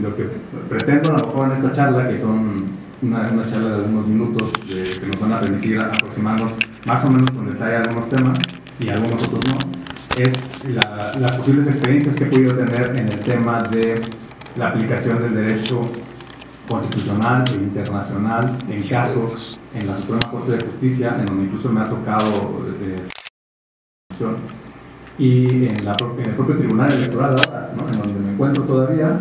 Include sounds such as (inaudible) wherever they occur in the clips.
lo que pretendo a lo mejor en esta charla, que son una, charla de algunos minutos que nos van a permitir aproximarnos más o menos con detalle a algunos temas y algunos otros no, es la, las posibles experiencias que he podido tener en el tema de la aplicación del derecho constitucional e internacional en casos en la Suprema Corte de Justicia, en donde incluso me ha tocado eh, y en, la, el propio Tribunal Electoral ahora, ¿no? en donde me encuentro todavía.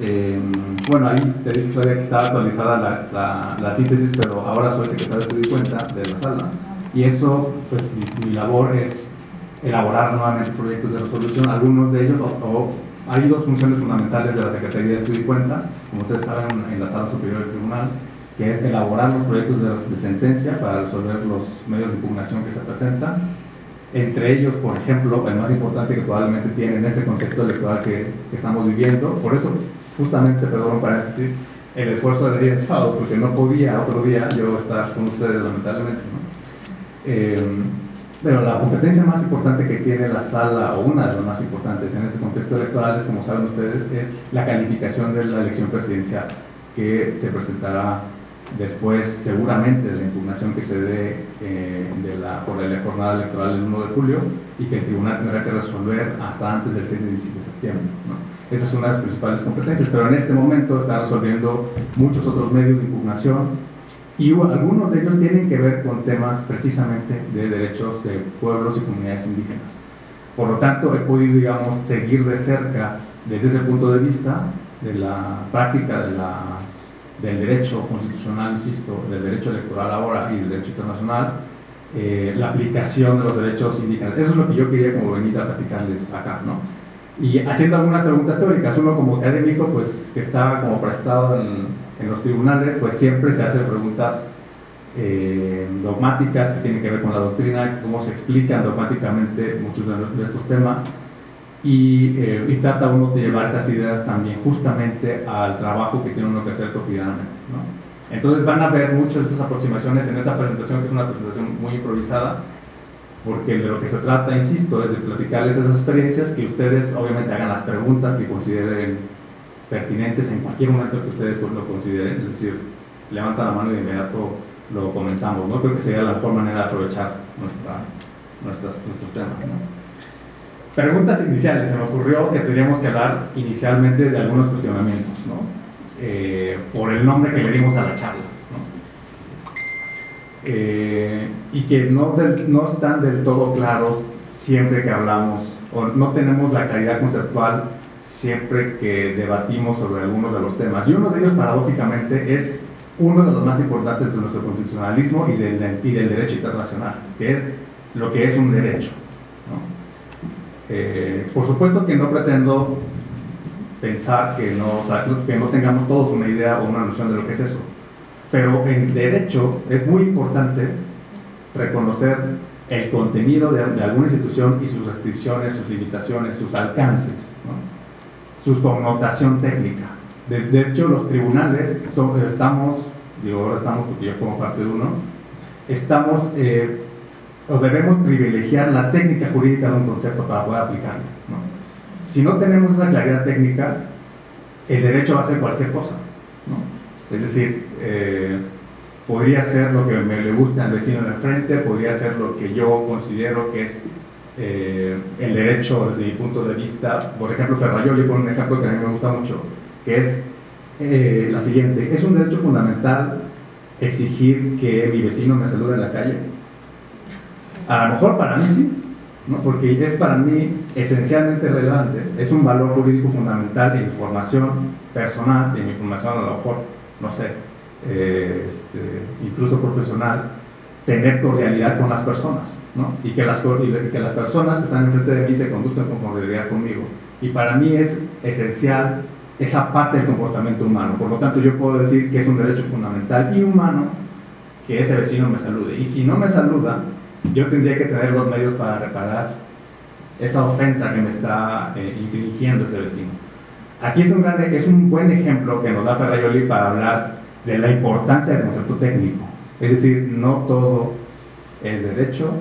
Eh, bueno, ahí te dije todavía que estaba actualizada la, la, síntesis, pero ahora soy secretario de cuenta de la sala. Y eso, pues mi, labor es elaborar nuevamente proyectos de resolución, algunos de ellos, o, hay dos funciones fundamentales de la Secretaría de Estudio y Cuenta, como ustedes saben, en la Sala Superior del Tribunal, que es elaborar los proyectos de, sentencia para resolver los medios de impugnación que se presentan. Entre ellos, por ejemplo, el más importante que probablemente tiene en este contexto electoral que, que estamos viviendo, por eso, justamente, perdón, paréntesis, el esfuerzo de día sábado, porque no podía otro día yo estar con ustedes, lamentablemente. ¿no? Eh, pero la competencia más importante que tiene la sala, o una de las más importantes en ese contexto electoral, como saben ustedes, es la calificación de la elección presidencial, que se presentará después, seguramente, de la impugnación que se dé eh, de la, por la jornada electoral del 1 de julio y que el tribunal tendrá que resolver hasta antes del 6 de septiembre. ¿no? Esa es una de las principales competencias, pero en este momento está resolviendo muchos otros medios de impugnación y algunos de ellos tienen que ver con temas precisamente de derechos de pueblos y comunidades indígenas. Por lo tanto, he podido, digamos, seguir de cerca, desde ese punto de vista, de la práctica de las, del derecho constitucional, insisto, del derecho electoral ahora y del derecho internacional, eh, la aplicación de los derechos indígenas. Eso es lo que yo quería como venir a platicarles acá, ¿no? Y haciendo algunas preguntas teóricas, uno como académico, pues que está como prestado en en los tribunales, pues siempre se hacen preguntas eh, dogmáticas que tienen que ver con la doctrina, cómo se explican dogmáticamente muchos de, los, de estos temas, y, eh, y, trata uno de llevar esas ideas también justamente al trabajo que tiene uno que hacer cotidianamente. ¿no? Entonces van a ver muchas de esas aproximaciones en esta presentación, que es una presentación muy improvisada, porque de lo que se trata, insisto, es de platicarles esas experiencias, que ustedes obviamente hagan las preguntas que consideren pertinentes en cualquier momento que ustedes lo consideren, es decir, levanta la mano y de inmediato lo comentamos, ¿no? Creo que sería la mejor manera de aprovechar nuestra, nuestras, nuestros temas, ¿no? Preguntas iniciales, se me ocurrió que tendríamos que hablar inicialmente de algunos cuestionamientos, ¿no? Eh, por el nombre que le dimos a la charla, ¿no? Eh, y que no, están del todo claros siempre que hablamos, o no tenemos la claridad conceptual siempre que debatimos sobre algunos de los temas. Y uno de ellos, paradójicamente, es uno de los más importantes de nuestro constitucionalismo del, y del derecho internacional, que es lo que es un derecho. ¿no? Eh, por supuesto que no pretendo pensar que no, o sea, que no tengamos todos una idea o una noción de lo que es eso, pero en derecho es muy importante reconocer el contenido de, de alguna institución y sus restricciones, sus limitaciones, sus alcances. ¿no? su connotación técnica. De, de hecho, los tribunales son, estamos, digo ahora estamos porque yo como parte de uno, estamos eh, o debemos privilegiar la técnica jurídica de un concepto para poder aplicarlo. ¿no? Si no tenemos esa claridad técnica, el derecho va a ser cualquier cosa. ¿no? Es decir, eh, podría ser lo que me le gusta al vecino de enfrente, podría ser lo que yo considero que es eh, el derecho desde mi punto de vista, por ejemplo, Ferrayoli pone un ejemplo que a mí me gusta mucho, que es eh, la siguiente, ¿es un derecho fundamental exigir que mi vecino me salude en la calle? A lo mejor para mí sí, ¿no? porque es para mí esencialmente relevante, es un valor jurídico fundamental de información personal, de mi información a lo mejor, no sé, eh, este, incluso profesional, tener cordialidad con las personas. ¿no? y, que las, y que las personas que están enfrente de mí se conduzcan con cordialidad conmigo. Y para mí es esencial esa parte del comportamiento humano. Por lo tanto, yo puedo decir que es un derecho fundamental y humano que ese vecino me salude. Y si no me saluda, yo tendría que tener los medios para reparar esa ofensa que me está eh, ese vecino. Aquí es un, es un buen ejemplo que nos da Ferrayoli para hablar de la importancia del concepto técnico. Es decir, no todo es derecho,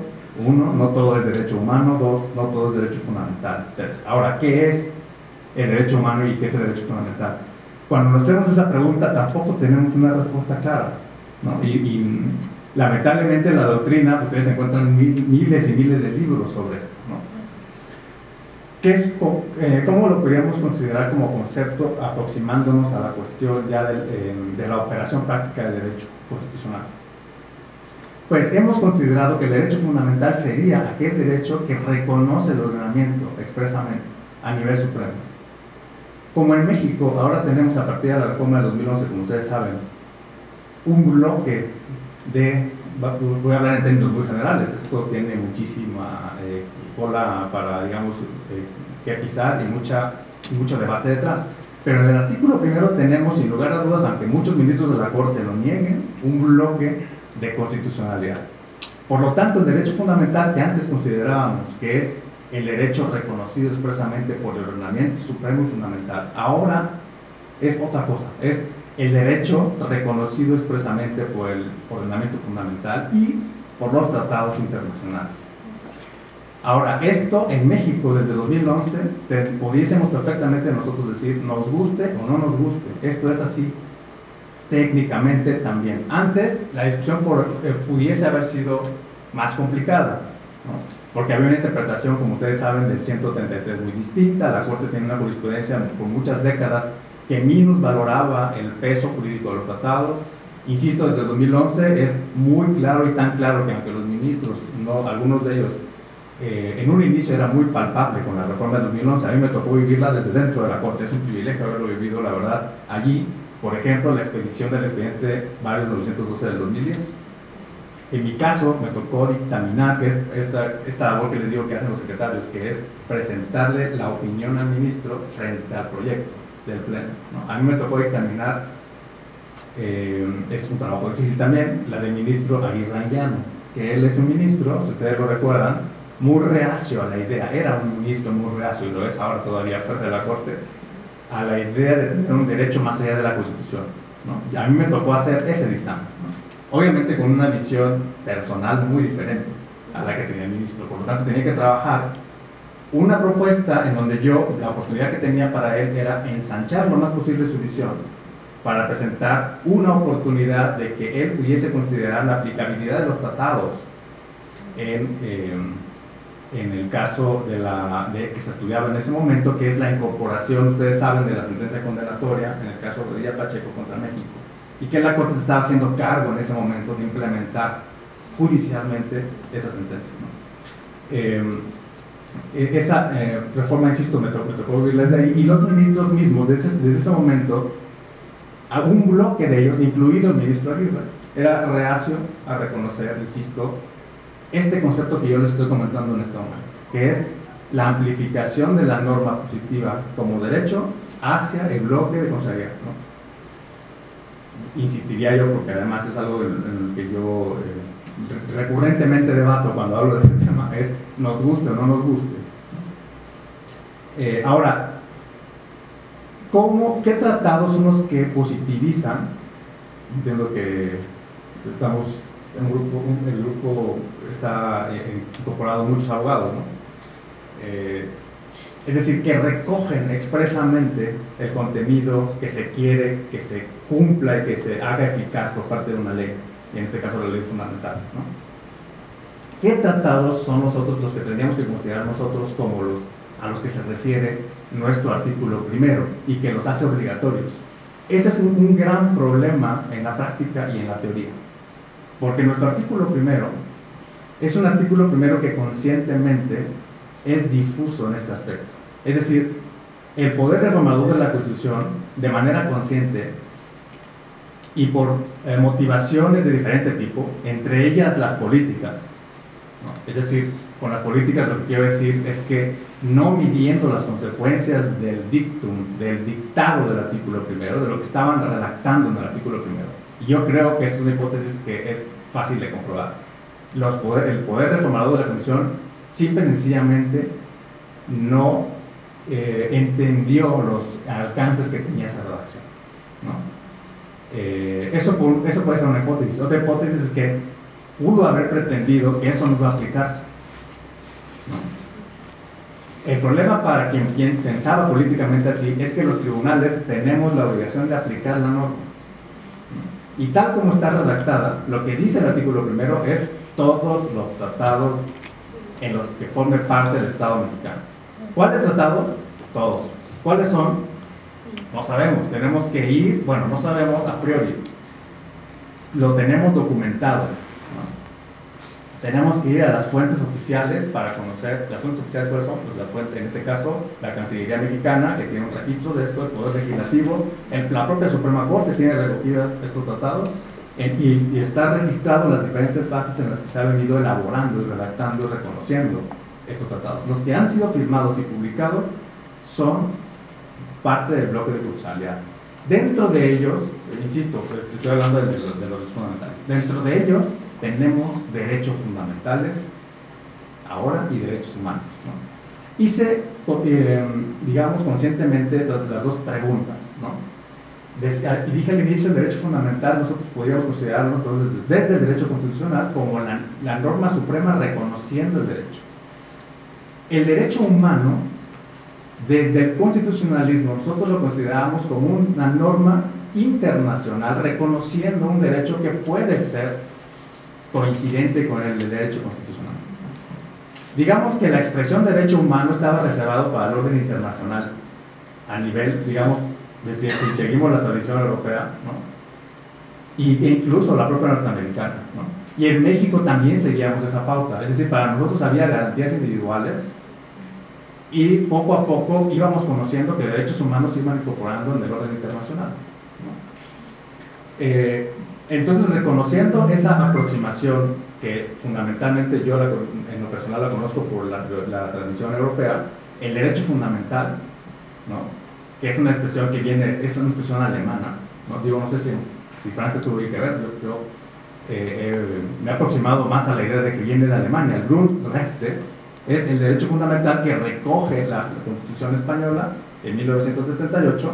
uno, no todo es derecho humano. Dos, no todo es derecho fundamental. Tres, ahora, ¿qué es el derecho humano y qué es el derecho fundamental. Cuando nos hacemos esa pregunta tampoco tenemos una respuesta clara. ¿no? Y, lamentablemente la doctrina, ustedes encuentran miles y miles de libros sobre esto. ¿no? ¿Qué es, eh, ¿Cómo lo podríamos considerar como concepto aproximándonos a la cuestión ya de, de la operación práctica del derecho constitucional? Pues hemos considerado que el derecho fundamental sería aquel derecho que reconoce el ordenamiento expresamente a nivel supremo. Como en México, ahora tenemos a partir de la reforma de 2011, como ustedes saben, un bloque de, voy a hablar en términos muy generales, esto tiene muchísima eh, cola para, digamos, eh, que pisar y mucha, mucho debate detrás. Pero en el artículo primero tenemos, sin lugar a dudas, aunque muchos ministros de la Corte lo nieguen, un bloque de constitucionalidad. Por lo tanto, el derecho fundamental que antes considerábamos que es el derecho reconocido expresamente por el ordenamiento supremo y fundamental, ahora es otra cosa, es el derecho reconocido expresamente por el ordenamiento fundamental y por los tratados internacionales. Ahora, esto en México desde 2011 pudiésemos perfectamente nosotros decir, nos guste o no nos guste, esto es así, técnicamente también. Antes la discusión eh, pudiese haber sido más complicada, porque había una interpretación, como ustedes saben, del 133 muy distinta, la Corte tiene una jurisprudencia por muchas décadas que valoraba el peso jurídico de los tratados. Insisto, desde el 2011 es muy claro y tan claro que aunque los ministros, no, algunos de ellos, eh, en un inicio era muy palpable con la reforma del 2011, a mí me tocó vivirla desde dentro de la Corte, es un privilegio haberlo vivido, la verdad, allí por ejemplo, la expedición del expediente varios 912 del 2010. En mi caso, me tocó dictaminar, que es esta, esta labor que les digo que hacen los secretarios, que es presentarle la opinión al ministro frente al proyecto del Pleno. A mí me tocó dictaminar, eh, es un trabajo difícil también, la del ministro Aguirre Anguiano, que él es un ministro, si ustedes lo recuerdan, muy reacio a la idea, era un ministro muy reacio y lo es ahora todavía fuera de la Corte, a la idea de tener un derecho más allá de la Constitución. ¿no? Y a mí me tocó hacer ese dictamen. Obviamente con una visión personal muy diferente a la que tenía el ministro. Por lo tanto, tenía que trabajar una propuesta en donde yo, la oportunidad que tenía para él era ensanchar lo más posible su visión para presentar una oportunidad de que él pudiese considerar la aplicabilidad de los tratados en... Eh, en el caso de la, que se estudiaba en ese momento, que es la incorporación, ustedes saben, de la sentencia condenatoria, en el caso de Díaz Pacheco contra México, y que la Corte se estaba haciendo cargo en ese momento de implementar judicialmente esa sentencia. Eh, e, esa eh, reforma, insisto, me tocó, tocó desde ahí, y los ministros mismos, desde, desde ese momento, un bloque de ellos, incluido el ministro Aguirre, era reacio a reconocer, insisto, este concepto que yo les estoy comentando en este momento, que es la amplificación de la norma positiva como derecho hacia el bloque de consagración. Insistiría yo, porque además es algo en, el que yo eh, recurrentemente debato cuando hablo de este tema, es nos guste o no nos guste. Eh, ahora, ¿cómo, ¿qué tratados son los que positivizan? Entiendo que estamos un grupo, el grupo está eh, incorporado muchos abogados, ¿no? Eh, es decir, que recogen expresamente el contenido que se quiere que se cumpla y que se haga eficaz por parte de una ley, y en este caso la ley fundamental. ¿Qué tratados son nosotros los que tendríamos que considerar nosotros como los a los que se refiere nuestro artículo primero y que los hace obligatorios? Ese es un gran problema en la práctica y en la teoría. Porque nuestro artículo primero es un artículo primero que conscientemente es difuso en este aspecto. Es decir, el poder reformador de la Constitución, de manera consciente y por eh, motivaciones de diferente tipo, entre ellas las políticas, es decir, con las políticas lo que quiero decir es que no midiendo las consecuencias del dictum, del dictado del artículo primero, de lo que estaban redactando en el artículo primero, yo creo que es una hipótesis que es fácil de comprobar. Los el poder reformador de la Constitución simple y sencillamente no eh, entendió los alcances que tenía esa redacción. Eh, eso, eso puede ser una hipótesis. Otra hipótesis es que pudo haber pretendido que eso no iba a aplicarse. El problema para quien, pensaba políticamente así es que los tribunales tenemos la obligación de aplicar la norma. Y tal como está redactada, lo que dice el artículo primero es todos los tratados en los que forme parte del Estado mexicano. ¿Cuáles tratados? Todos. ¿Cuáles son? No sabemos. Tenemos que ir, bueno, no sabemos a priori. Lo tenemos documentado. Tenemos que ir a las fuentes oficiales para conocer, las fuentes oficiales cuáles son, pues la fuente, en este caso, la Cancillería Mexicana, que tiene un registro de esto, el Poder Legislativo, la propia Suprema Corte tiene recogidas estos tratados, y, y, está registrado las diferentes fases en las que se ha venido elaborando y redactando y reconociendo estos tratados. Los que han sido firmados y publicados son parte del bloque de Cursalidad. Dentro de ellos, insisto, pues, estoy hablando de, los, de los fundamentales, dentro de ellos tenemos derechos fundamentales ahora y derechos humanos. ¿no? Hice, eh, digamos, conscientemente estas, las dos preguntas. ¿no? y dije al inicio, el derecho fundamental nosotros podríamos considerarlo entonces desde el derecho constitucional como la, la norma suprema reconociendo el derecho. El derecho humano, desde el constitucionalismo, nosotros lo consideramos como una norma internacional reconociendo un derecho que puede ser coincidente con el derecho constitucional. Digamos que la expresión derecho humano estaba reservado para el orden internacional a nivel, digamos, de si, seguimos la tradición europea, ¿no? y, e incluso la propia norteamericana. ¿no? Y en México también seguíamos esa pauta, es decir, para nosotros había garantías individuales y poco a poco íbamos conociendo que derechos humanos se iban incorporando en el orden internacional. ¿no? Eh, entonces, reconociendo esa aproximación, que fundamentalmente yo en lo personal la conozco por la, tradición europea, el derecho fundamental, ¿no? que es una expresión que viene, es una expresión alemana, ¿no? digo, no sé si, si Francia tuvo que ver, yo, eh, me he aproximado más a la idea de que viene de Alemania, el Grundrechte es el derecho fundamental que recoge la, Constitución española en 1978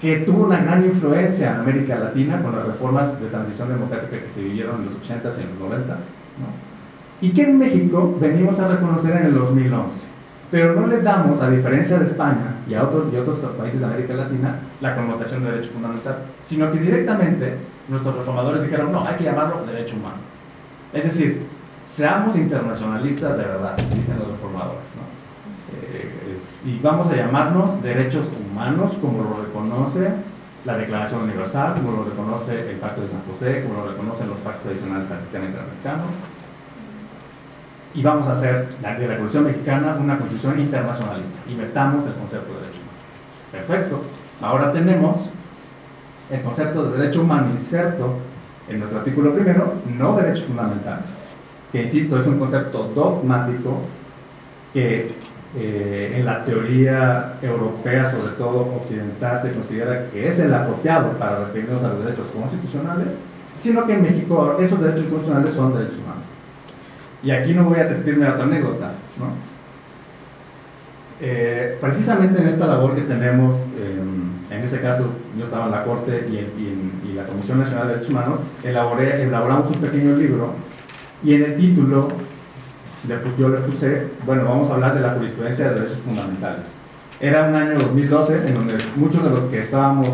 que tuvo una gran influencia en América Latina con las reformas de transición democrática que se vivieron en los 80s y en los 90s, ¿no? y que en México venimos a reconocer en el 2011. Pero no le damos, a diferencia de España y a otros, y otros países de América Latina, la connotación de derecho fundamental, sino que directamente nuestros reformadores dijeron, no, hay que llamarlo derecho humano. Es decir, seamos internacionalistas de verdad, dicen los reformadores. Eh, y vamos a llamarnos derechos humanos como lo reconoce la Declaración Universal, como lo reconoce el Pacto de San José, como lo reconocen los pactos adicionales al sistema interamericano. Y vamos a hacer de la Revolución Mexicana una constitución internacionalista y metamos el concepto de derecho humano. Perfecto. Ahora tenemos el concepto de derecho humano inserto en nuestro artículo primero, no derecho fundamental, que insisto es un concepto dogmático que eh, en la teoría europea, sobre todo occidental, se considera que es el apropiado para referirnos a los derechos constitucionales, sino que en México esos derechos constitucionales son derechos humanos. Y aquí no voy a resistirme a otra anécdota. ¿no? Eh, precisamente en esta labor que tenemos, en ese caso yo estaba en la Corte y, y, y la Comisión Nacional de Derechos Humanos, elaboramos un pequeño libro y en el título yo le puse, bueno, vamos a hablar de la jurisprudencia de derechos fundamentales. Era un año 2012 en donde muchos de los que estábamos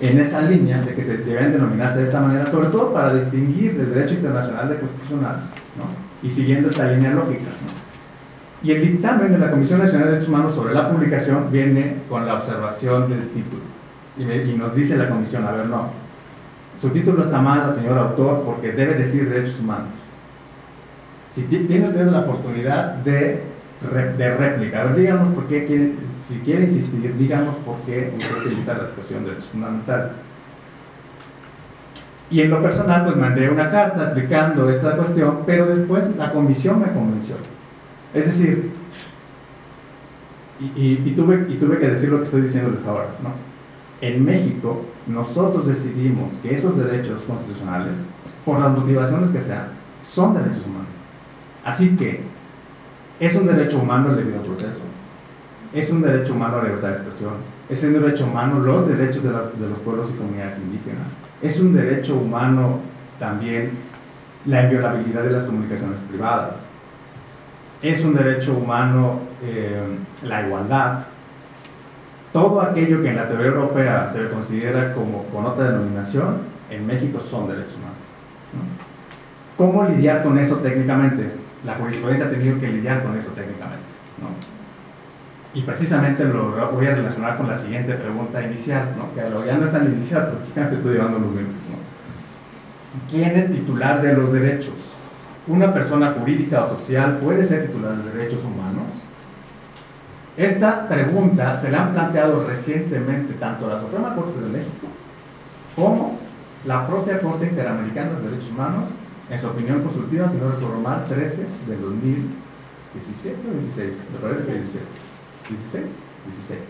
en esa línea de que se deben denominarse de esta manera, sobre todo para distinguir el derecho internacional de constitucional, ¿no? y siguiendo esta línea lógica. ¿no? Y el dictamen de la Comisión Nacional de Derechos Humanos sobre la publicación viene con la observación del título. Y, y nos dice la comisión, a ver, no, su título está mal, señor autor, porque debe decir derechos humanos si tiene usted la oportunidad de, de réplica, díganos por qué quiere, si quiere insistir, díganos por qué usted utiliza la expresión de derechos fundamentales. Y en lo personal, pues mandé una carta explicando esta cuestión, pero después la comisión me convenció. Es decir, y, tuve, y tuve que decir lo que estoy diciéndoles ahora, ¿no? En México, nosotros decidimos que esos derechos constitucionales, por las motivaciones que sean, son derechos humanos. Así que es un derecho humano el debido proceso, es un derecho humano la libertad de expresión, es un derecho humano los derechos de, los pueblos y comunidades indígenas, es un derecho humano también la inviolabilidad de las comunicaciones privadas, es un derecho humano eh, la igualdad, todo aquello que en la teoría europea se considera como con otra denominación, en México son derechos humanos. ¿Cómo lidiar con eso técnicamente? La jurisprudencia ha tenido que lidiar con eso técnicamente. Y precisamente lo voy a relacionar con la siguiente pregunta inicial, ¿no? que ya no es tan inicial, porque (laughs) ya estoy llevando los minutos. ¿Quién es titular de los derechos? ¿Una persona jurídica o social puede ser titular de derechos humanos? Esta pregunta se la han planteado recientemente tanto la Suprema Corte de México como la propia Corte Interamericana de Derechos Humanos en su opinión consultiva, si no recuerdo mal, 13 de 2017 o 16, me parece que 17. 16, 16.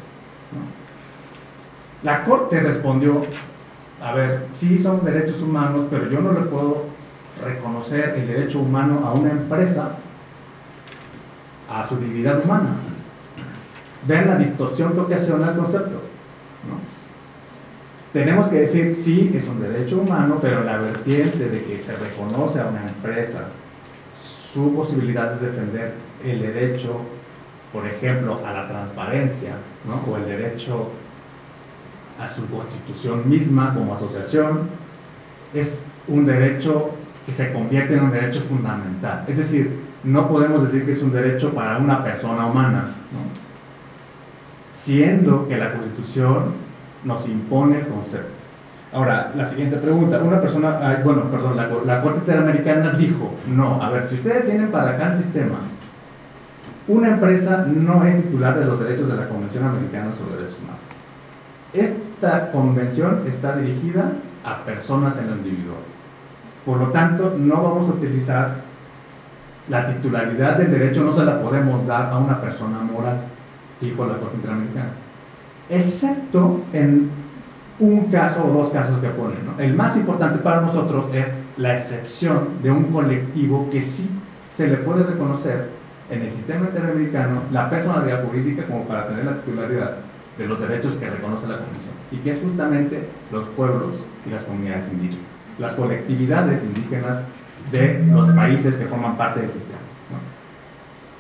La Corte respondió, a ver, sí son derechos humanos, pero yo no le puedo reconocer el derecho humano a una empresa a su dignidad humana. Vean la distorsión que ocasiona el concepto. Tenemos que decir, sí, es un derecho humano, pero la vertiente de que se reconoce a una empresa su posibilidad de defender el derecho, por ejemplo, a la transparencia, o el derecho a su constitución misma como asociación, es un derecho que se convierte en un derecho fundamental. Es decir, no podemos decir que es un derecho para una persona humana, siendo que la constitución nos impone el concepto. Ahora, la siguiente pregunta. Una persona, bueno, perdón, la, Corte Interamericana dijo, no, a ver, si ustedes tienen para acá el sistema, una empresa no es titular de los derechos de la Convención Americana sobre Derechos Humanos. Esta convención está dirigida a personas en lo individual. Por lo tanto, no vamos a utilizar la titularidad del derecho, no se la podemos dar a una persona moral, dijo la Corte Interamericana excepto en un caso o dos casos que ponen. El más importante para nosotros es la excepción de un colectivo que sí se le puede reconocer en el sistema interamericano la personalidad jurídica como para tener la titularidad de los derechos que reconoce la Convención, y que es justamente los pueblos y las comunidades indígenas, las colectividades indígenas de los países que forman parte del sistema.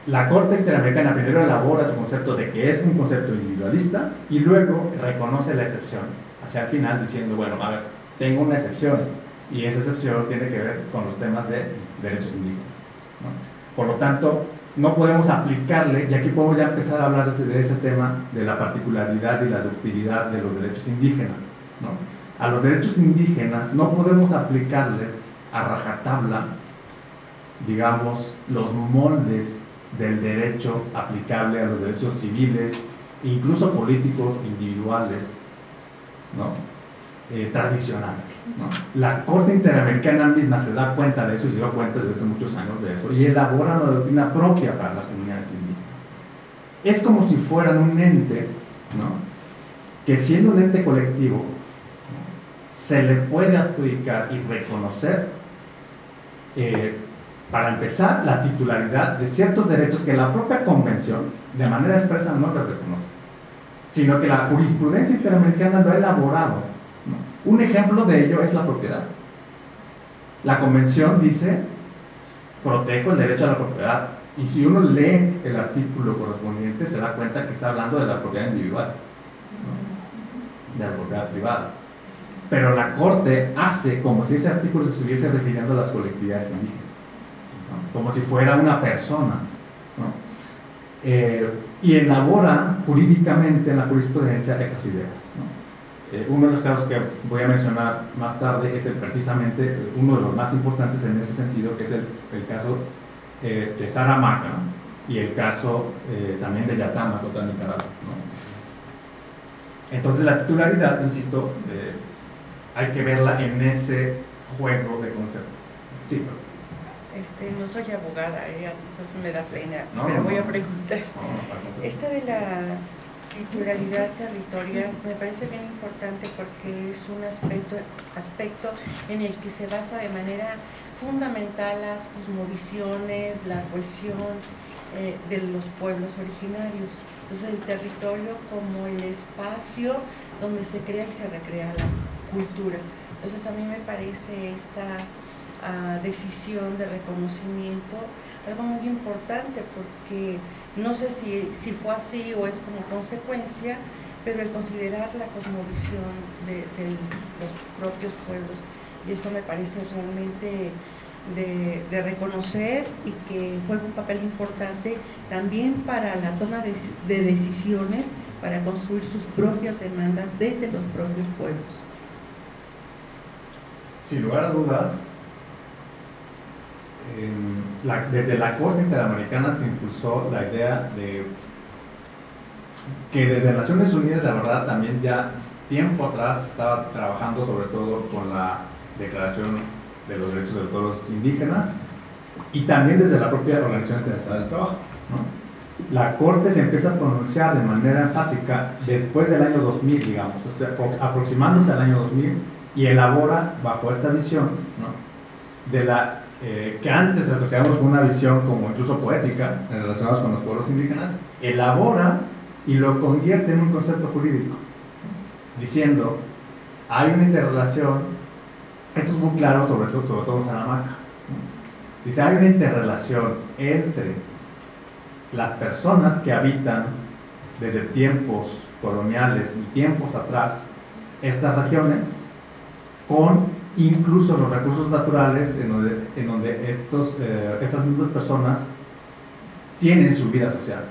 La Corte Interamericana primero elabora su concepto de que es un concepto individualista y luego reconoce la excepción hacia el final diciendo, bueno, a ver, tengo una excepción y esa excepción tiene que ver con los temas de derechos indígenas. Por lo tanto, no podemos aplicarle, y aquí podemos ya empezar a hablar de ese tema de la particularidad y la ductilidad de los derechos indígenas. A los derechos indígenas no podemos aplicarles a rajatabla, digamos, los moldes del derecho aplicable a los derechos civiles, incluso políticos individuales, ¿no? Eh, tradicionales. ¿no? La Corte Interamericana misma se da cuenta de eso y se dio cuenta desde hace muchos años de eso y elabora una doctrina propia para las comunidades indígenas. Es como si fueran un ente ¿no? que siendo un ente colectivo se le puede adjudicar y reconocer eh, para empezar, la titularidad de ciertos derechos que la propia convención de manera expresa no reconoce, sino que la jurisprudencia interamericana lo ha elaborado. Un ejemplo de ello es la propiedad. La convención dice, protejo el derecho a la propiedad. Y si uno lee el artículo correspondiente, se da cuenta que está hablando de la propiedad individual, de la propiedad privada. Pero la Corte hace como si ese artículo se estuviese refiriendo a las colectividades indígenas como si fuera una persona. Eh, y elabora jurídicamente en la jurisprudencia estas ideas. Eh, uno de los casos que voy a mencionar más tarde es precisamente uno de los más importantes en ese sentido, que es el, caso eh, de Saramaca y el caso también de Yatama contra Nicaragua. Entonces la titularidad, insisto, hay que verla en ese juego de conceptos. Sí, este, no soy abogada, eh, me da pena, pero voy a preguntar. Esto de la titularidad territorial me parece bien importante porque es un aspecto, aspecto en el que se basa de manera fundamental las cosmovisiones, la cohesión eh, de los pueblos originarios. Entonces el territorio como el espacio donde se crea y se recrea la cultura. Entonces a mí me parece esta decisión de reconocimiento algo muy importante porque no sé si, si fue así o es como consecuencia, pero el considerar la cosmovisión de, los propios pueblos, y esto me parece realmente de, reconocer y que juega un papel importante también para la toma de decisiones para construir sus propias demandas desde los propios pueblos. Sin lugar a dudas, desde la Corte Interamericana se impulsó la idea de que desde Naciones Unidas, la verdad, también ya tiempo atrás estaba trabajando sobre todo con la Declaración de los Derechos de los Pueblos Indígenas y también desde la propia Organización Internacional del Trabajo. La Corte se empieza a pronunciar de manera enfática después del año 2000, digamos, aproximándose al año 2000 y elabora bajo esta visión de la eh, que antes asociamos con una visión como incluso poética relacionada con los pueblos indígenas, elabora y lo convierte en un concepto jurídico, diciendo, hay una interrelación, esto es muy claro sobre todo, sobre todo en Salamanca, dice, hay una interrelación entre las personas que habitan desde tiempos coloniales y tiempos atrás estas regiones con incluso los recursos naturales en donde, estos, eh, estas mismas personas tienen su vida social.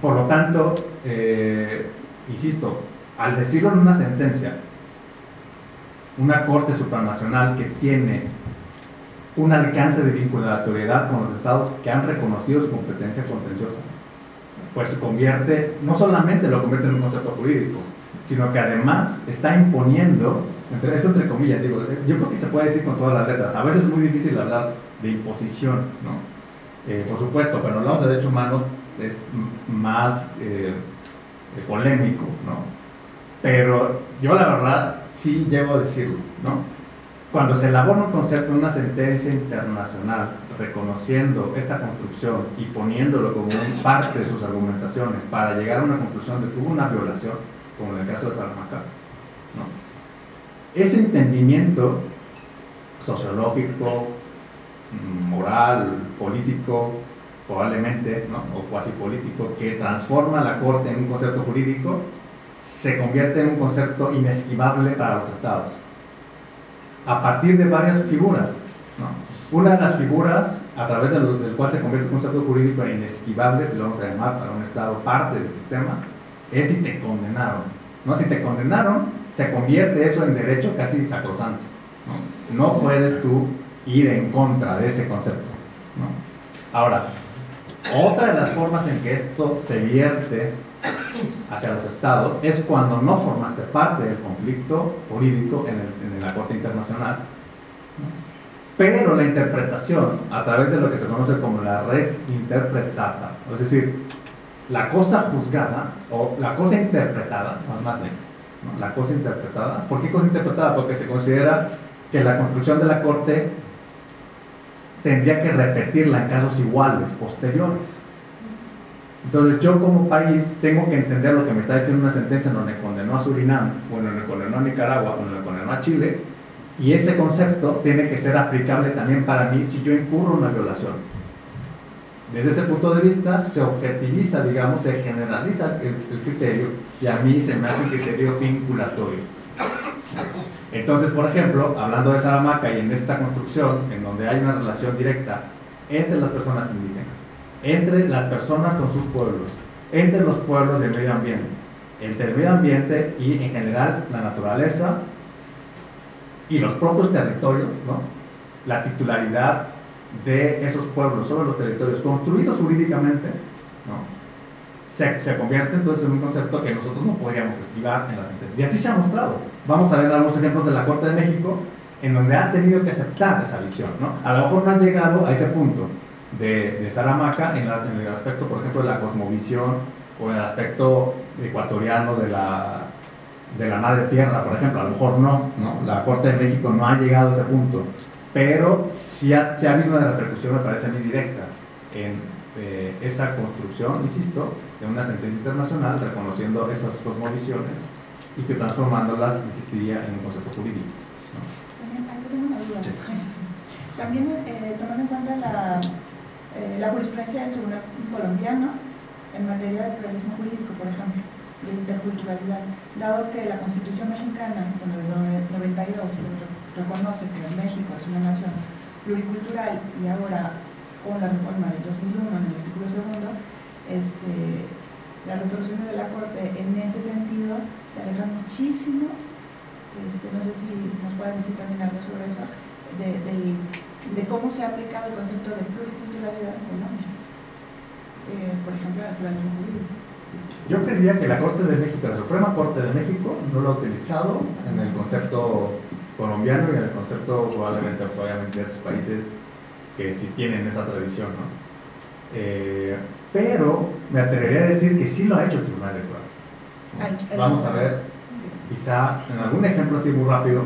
Por lo tanto, eh, insisto, al decirlo en una sentencia, una corte supranacional que tiene un alcance de vinculatoriedad con los estados que han reconocido su competencia contenciosa, pues convierte, no solamente lo convierte en un concepto jurídico, sino que además está imponiendo esto entre comillas, digo, yo creo que se puede decir con todas las letras. A veces es muy difícil hablar de imposición, ¿no? Eh, por supuesto, cuando hablamos de derechos humanos es más eh, polémico, ¿no? Pero yo la verdad sí llego a decirlo, ¿no? Cuando se elabora un concepto, una sentencia internacional reconociendo esta construcción y poniéndolo como parte de sus argumentaciones para llegar a una conclusión de que hubo una violación, como en el caso de Salamanca, ¿no? Ese entendimiento sociológico, mm, moral, político, probablemente, o cuasi político, que transforma la Corte en un concepto jurídico, se convierte en un concepto inesquivable para los estados. A partir de varias figuras. Una de las figuras a través del, cual se convierte un concepto jurídico inesquivable, si lo vamos a llamar para un estado parte del sistema, es si te condenaron. ¿no? Si te condenaron, se convierte eso en derecho casi sacrosanto. No, no puedes tú ir en contra de ese concepto. Ahora, otra de las formas en que esto se vierte hacia los estados es cuando no formaste parte del conflicto jurídico en, el, en la Corte Internacional, pero la interpretación a través de lo que se conoce como la res interpretada, es decir, la cosa juzgada o la cosa interpretada, más bien, la cosa interpretada. ¿Por qué cosa interpretada? Porque se considera que la construcción de la corte tendría que repetirla en casos iguales, posteriores. Entonces yo como país tengo que entender lo que me está diciendo una sentencia en donde condenó a Surinam, o en donde condenó a Nicaragua, o en donde condenó a Chile, y ese concepto tiene que ser aplicable también para mí si yo incurro una violación. Desde ese punto de vista se objetiviza, digamos, se generaliza el, criterio y a mí se me hace un criterio vinculatorio. Entonces, por ejemplo, hablando de Salamanca y en esta construcción, en donde hay una relación directa entre las personas indígenas, entre las personas con sus pueblos, entre los pueblos y el medio ambiente, entre el medio ambiente y en general la naturaleza y los propios territorios, ¿no? la titularidad de esos pueblos sobre los territorios construidos jurídicamente, se, se, convierte entonces en un concepto que nosotros no podríamos esquivar en las sentencias. Y así se ha mostrado. Vamos a ver algunos ejemplos de la Corte de México en donde ha tenido que aceptar esa visión. ¿no? A lo mejor no ha llegado a ese punto de, de Saramaca en, en, el aspecto, por ejemplo, de la cosmovisión o en el aspecto ecuatoriano de la, de la madre tierra, por ejemplo. A lo mejor no, no, la Corte de México no ha llegado a ese punto pero sí ha, ha habido una repercusión, me parece a mí, directa en eh, esa construcción, insisto, de una sentencia internacional reconociendo esas cosmovisiones y que transformándolas insistiría en un concepto jurídico. (laughs) También eh, tomando en cuenta la, eh, la jurisprudencia del Tribunal Colombiano en materia de pluralismo jurídico, por ejemplo, de interculturalidad, dado que la Constitución mexicana, bueno, desde 92, reconoce que México es una nación pluricultural y ahora con la reforma del 2001 en el artículo segundo, este, las resoluciones de la Corte en ese sentido se alejan muchísimo, este, no sé si nos puedes decir también algo sobre eso, de, de, cómo se ha aplicado el concepto de pluriculturalidad en Colombia, eh, por ejemplo, el pluralismo jurídico. Yo creería que la Corte de México, la Suprema Corte de México, no lo ha utilizado en el concepto colombiano y en el concepto probablemente, obviamente, de otros países que sí tienen esa tradición, ¿no? Eh, pero me atrevería a decir que sí lo ha hecho el Tribunal Electoral. Vamos a ver, quizá en algún ejemplo así muy rápido,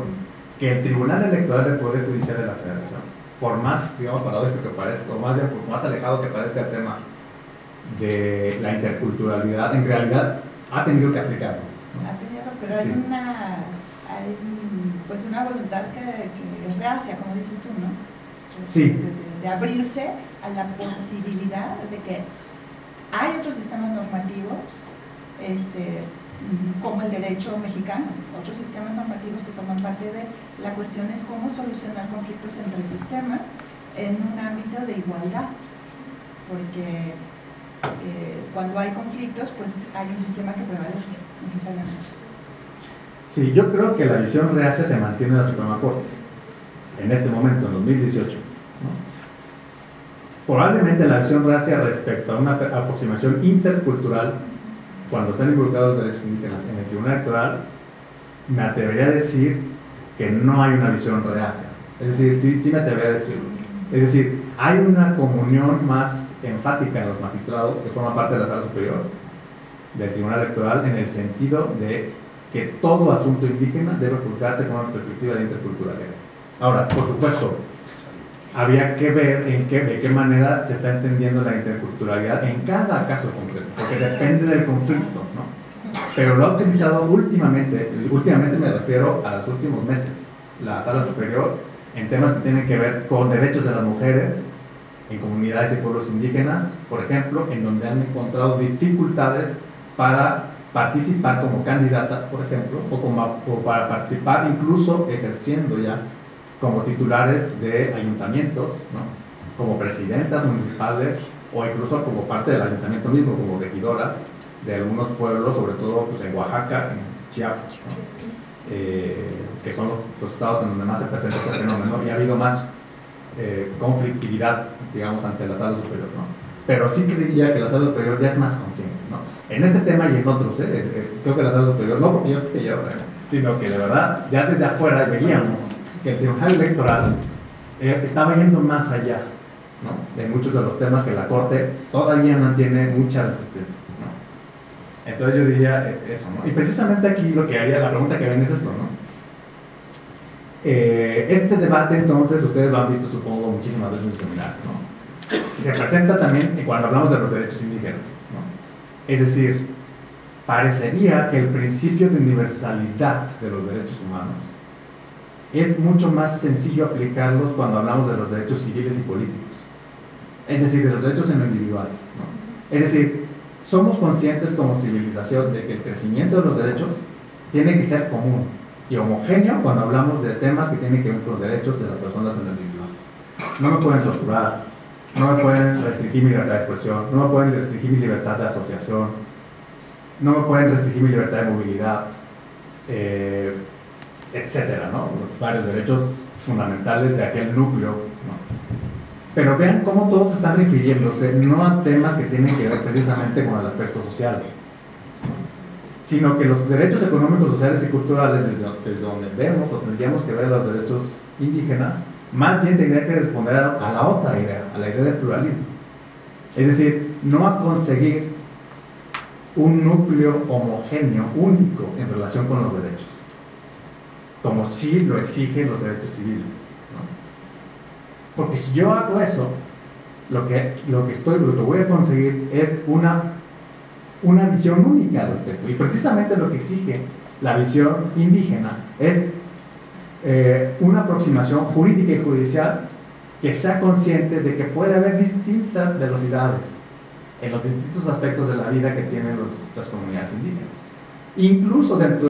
que el Tribunal Electoral del Poder Judicial de la Federación, por más, digamos, paradójico que parezca, por más, por más alejado que parezca el tema de la interculturalidad, en realidad ha tenido que aplicarlo. Ha tenido, pero hay una hay pues una voluntad que, es reacia, como dices tú, ¿no? sí. De, abrirse a la posibilidad de que hay otros sistemas normativos, este, como el derecho mexicano, otros sistemas normativos que forman parte de la cuestión es cómo solucionar conflictos entre sistemas en un ámbito de igualdad, porque eh, cuando hay conflictos, pues hay un sistema que prevalece necesariamente. Sí, yo creo que la visión reacia se mantiene en la Suprema Corte, en este momento, en 2018. Probablemente la visión reacia respecto a una aproximación intercultural, cuando están involucrados derechos indígenas en el Tribunal Electoral, me atrevería a decir que no hay una visión reacia. Es decir, sí, sí me atrevería a decirlo. Es decir, hay una comunión más enfática en los magistrados que forman parte de la sala superior del Tribunal Electoral en el sentido de que todo asunto indígena debe juzgarse con una perspectiva de interculturalidad. Ahora, por supuesto, había que ver en qué, de qué manera se está entendiendo la interculturalidad en cada caso concreto, porque depende del conflicto, ¿no? Pero lo ha utilizado últimamente, últimamente me refiero a los últimos meses, la sala superior, en temas que tienen que ver con derechos de las mujeres, en comunidades y pueblos indígenas, por ejemplo, en donde han encontrado dificultades para participar como candidatas, por ejemplo, o, como, para participar incluso ejerciendo ya como titulares de ayuntamientos, como presidentas municipales o incluso como parte del ayuntamiento mismo, como regidoras de algunos pueblos, sobre todo pues, en Oaxaca, en Chiapas, eh, que son los, estados en donde más se presenta este fenómeno y ha habido más eh, conflictividad, digamos, ante la sala superior. Pero sí creía que la sala superior ya es más consciente. ¿no? en este tema y en otros, ¿eh? Eh, creo que la sala superior, no porque yo esté yo, sino que de verdad, ya desde afuera veíamos que el Tribunal Electoral eh, estaba yendo más allá ¿no? de muchos de los temas que la Corte todavía mantiene mucha resistencia. ¿no? Entonces yo diría eso, ¿no? Y precisamente aquí lo que haría, la pregunta que ven es esto, ¿no? este debate entonces, ustedes lo han visto supongo muchísimas veces en su seminario, ¿no? Y se presenta también cuando hablamos de los derechos indígenas. Es decir, parecería que el principio de universalidad de los derechos humanos es mucho más sencillo aplicarlos cuando hablamos de los derechos civiles y políticos. Es decir, de los derechos en lo individual. Es decir, somos conscientes como civilización de que el crecimiento de los derechos tiene que ser común y homogéneo cuando hablamos de temas que tienen que ver con los derechos de las personas en lo individual. No me pueden torturar, no me pueden restringir mi libertad de expresión, no me pueden restringir mi libertad de asociación, no me pueden restringir mi libertad de movilidad, eh, etcétera, ¿no? varios derechos fundamentales de aquel núcleo. Pero vean cómo todos están refiriéndose no a temas que tienen que ver precisamente con el aspecto social, sino que los derechos económicos, sociales y culturales, desde, donde vemos o tendríamos que ver los derechos indígenas, más bien tendría que responder a, la otra idea, a la idea del pluralismo. Es decir, no a conseguir un núcleo homogéneo, único en relación con los derechos, como si lo exigen los derechos civiles. Porque si yo hago eso, lo que, lo que, estoy, lo que voy a conseguir es una, una visión única al respecto. Y precisamente lo que exige la visión indígena es eh, una aproximación jurídica y judicial que sea consciente de que puede haber distintas velocidades en los distintos aspectos de la vida que tienen los, las comunidades indígenas. Incluso dentro